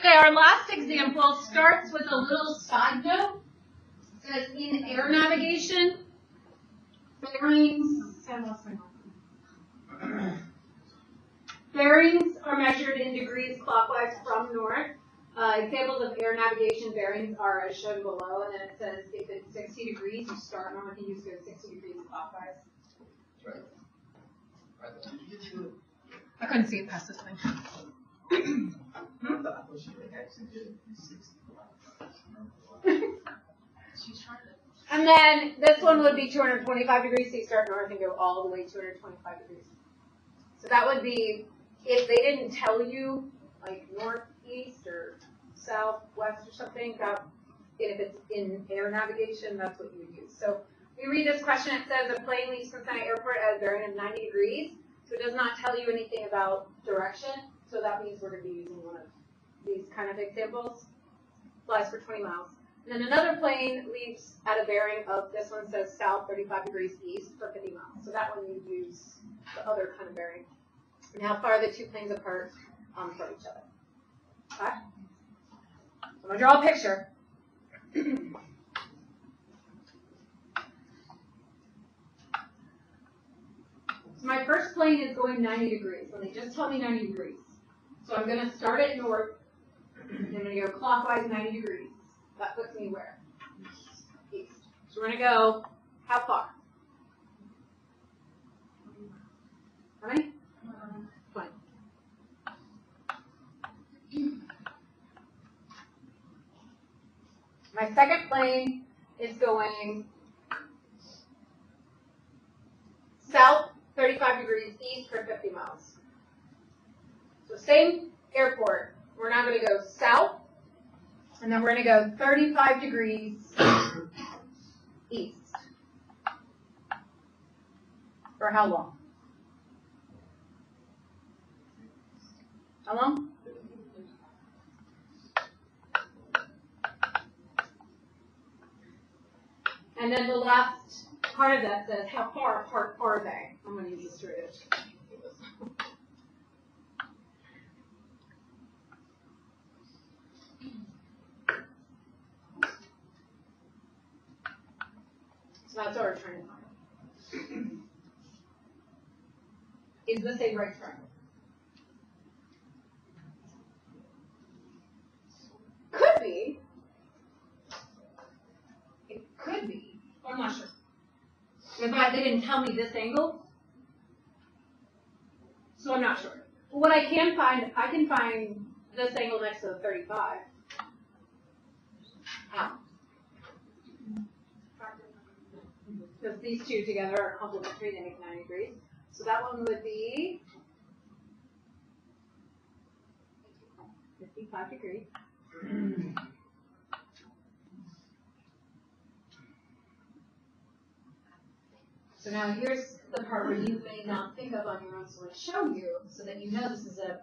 Okay, our last example starts with a little side note. It says in air navigation, bearings, I lost my. Bearings are measured in degrees clockwise from north. Uh, examples of air navigation bearings are as shown below, and then it says if it's 60 degrees, you start north and you just go 60 degrees clockwise. I couldn't see it past this thing. And then this one would be 225 degrees, so you start north and go all the way 225 degrees. So that would be, if they didn't tell you, like northeast or southwest or something, that, if it's in air navigation, that's what you would use. So we read this question, it says a plane leaves Cincinnati Airport at a bearing of 90 degrees. So it does not tell you anything about direction, so that means we're going to be using one of these kind of examples. Flies for 20 miles. And then another plane leaves at a bearing of, this one says south 35 degrees east for 50 miles. So that one you use the other kind of bearing. And how far are the two planes apart um, from each other? Okay? I'm going to draw a picture. So my first plane is going 90 degrees. When they just tell me 90 degrees. So I'm going to start at north. and I'm going to go clockwise 90 degrees. That puts me where? East. So we're going to go how far? How many? 20. My second plane is going south 35 degrees east for 50 miles. Same airport. We're now going to go south, and then we're going to go 35 degrees east. For how long? How long? And then the last part of that says, how far apart are they? I'm going to use this straight that's what we're trying to find. Is this a right triangle? Could be. It could be. I'm not sure. In fact, they didn't tell me this angle, so I'm not sure. But what I can find, I can find this angle next to the 35. How? Because these two together are complementary, they make 90 degrees. So that one would be 55 degrees. So now here's the part where you may not think of on your own, so to show you so that you know this is a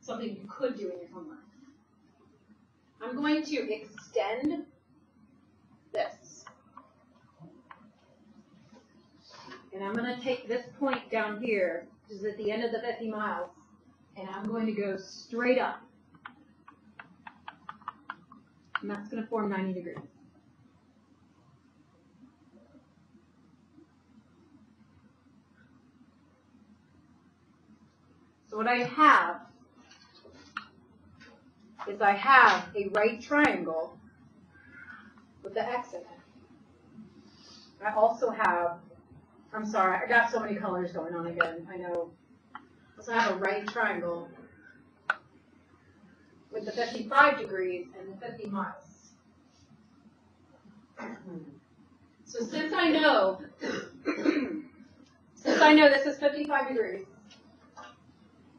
something you could do in your homework. I'm going to extend this. And I'm going to take this point down here, which is at the end of the 50 miles, and I'm going to go straight up. And that's going to form 90 degrees. So what I have is I have a right triangle with the X in it. I also have, I'm sorry, I got so many colors going on again, I know. So I have a right triangle with the 55 degrees and the 50 miles. So since I know, since I know this is 55 degrees,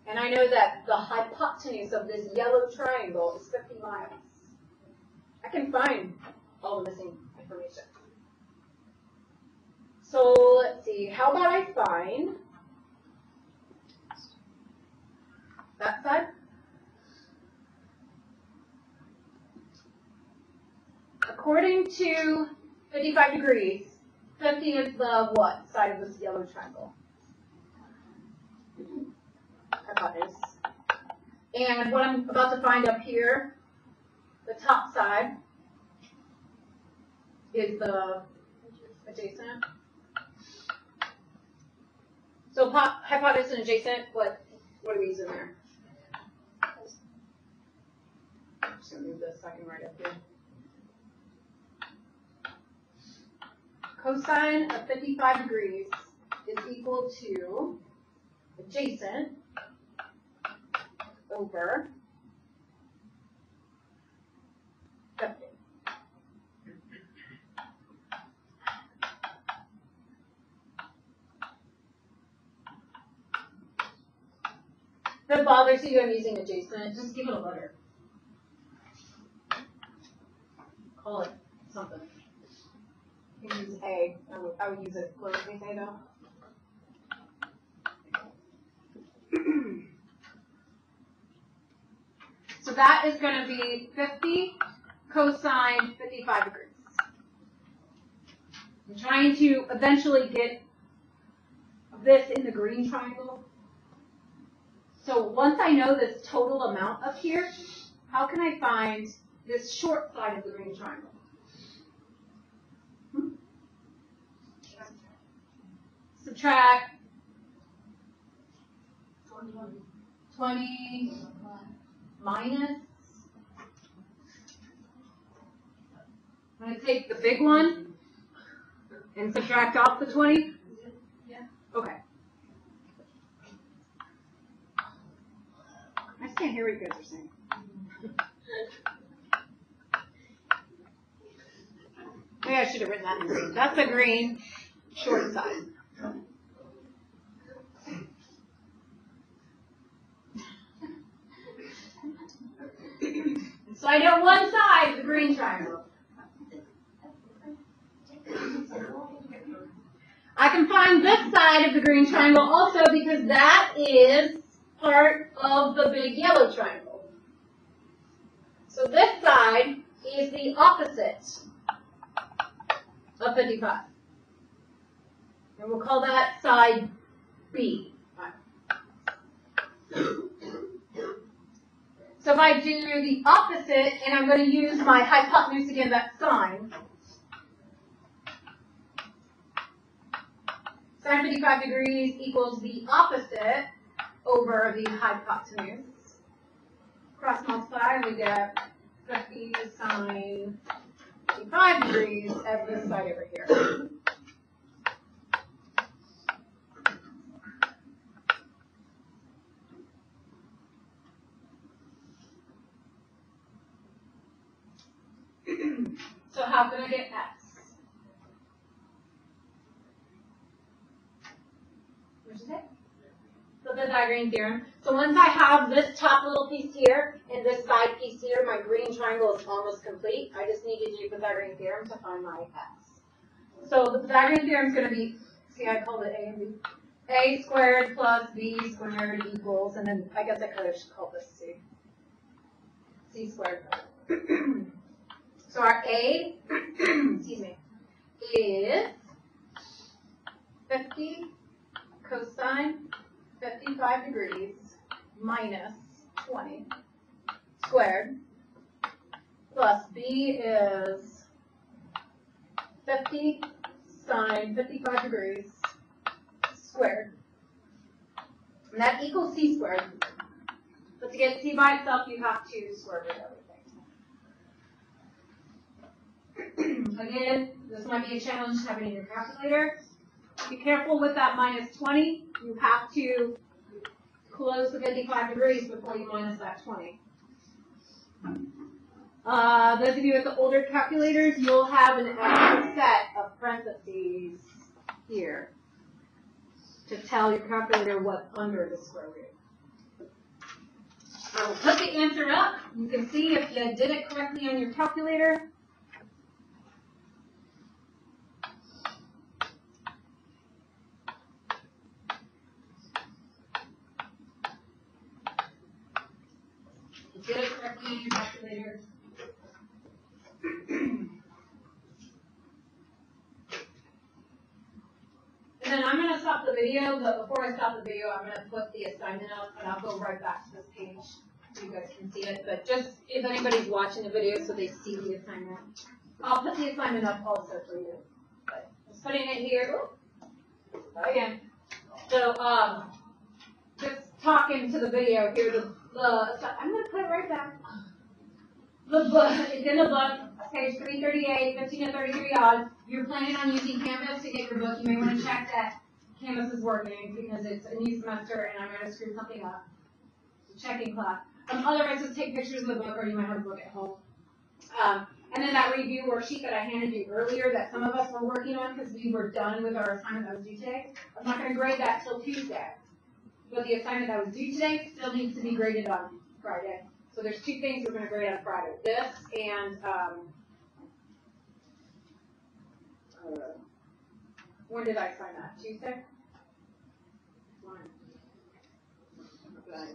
and I know that the hypotenuse of this yellow triangle is 50 miles. I can find all the missing information. So let's see, how about I find that side? According to 55 degrees, 50 is the what side of this yellow triangle? hypotenuse. And what I'm about to find up here the top side is the adjacent. So po- hypotenuse and adjacent, what, what are we using there? I'm just gonna move this second right up here. Cosine of fifty-five degrees is equal to adjacent over It bothers you, I'm using adjacent, just give it a letter. Call it something. You can use A, I would, I would use it lowercase a though. So that is gonna be fifty cosine fifty-five degrees. I'm trying to eventually get this in the green triangle. So once I know this total amount up here, how can I find this short side of the green triangle? Hmm? Subtract twenty minus. I'm gonna take the big one and subtract off the twenty? Yeah. Okay. I just can't hear what you guys are saying. Maybe I should have written that in green. That's a green, short side. So I know one side the green triangle. I can find this side of the green triangle also because that is part of the big yellow triangle. So this side is the opposite of 55. And we'll call that side B. So if I do the opposite, and I'm going to use my hypotenuse again, that sine. Sine 55 degrees equals the opposite over the hypotenuse. Cross multiply, we get 50 sine 55 degrees of this side over here. So how can I get x? What'd you say? Pythagorean theorem. So once I have this top little piece here and this side piece here, my green triangle is almost complete. I just need to do Pythagorean theorem to find my x. So the Pythagorean theorem is going to be, see I called it a and b. a squared plus b squared equals, and then I guess I could have called this c. c squared. So our A, excuse me, is 50 cosine 55 degrees minus 20 squared plus B is 50 sine 55 degrees squared. And that equals C squared. But to get C by itself, you have to square root everything. Again, this might be a challenge it in your calculator. Be careful with that minus 20. You have to close the 55 degrees before you minus that 20. Uh, those of you with the older calculators, you'll have an extra set of parentheses here to tell your calculator what's under the square root. I will put the answer up. You can see if you did it correctly on your calculator. You on. And then I'm gonna stop the video, but before I stop the video, I'm gonna put the assignment up and I'll go right back to this page. so you guys can see it, but just if anybody's watching the video so they see the assignment. I'll put the assignment up also for you, but just putting it here. Again, so, um, just talking to the video here, the, the, so I'm gonna put it right back. The book, it's in the book, page three thirty-eight, fifteen to thirty-three odd. You're planning on using Canvas to get your book, you may wanna check that Canvas is working, because it's a new semester and I'm gonna screw something up. Checking class. Um, otherwise, just take pictures of the book, or you might have a book at home. Um, and then that review worksheet that I handed you earlier, that some of us were working on, because we were done with our assignment that was due today. I'm not gonna grade that till Tuesday. But the assignment that was due today still needs to be graded on Friday. So there's two things we're gonna grade on Friday, this and, um, uh, when did I sign that, Tuesday?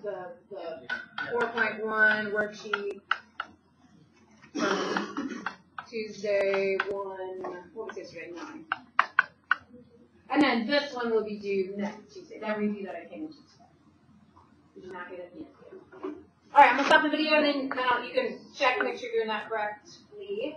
The, the four point one worksheet. from Tuesday, one, what was yesterday, nine. And then this one will be due next Tuesday, that review that I came into today. Did you not get it? Yeah. Alright, I'm gonna stop the video and then, now you can check, make sure you're doing that correctly.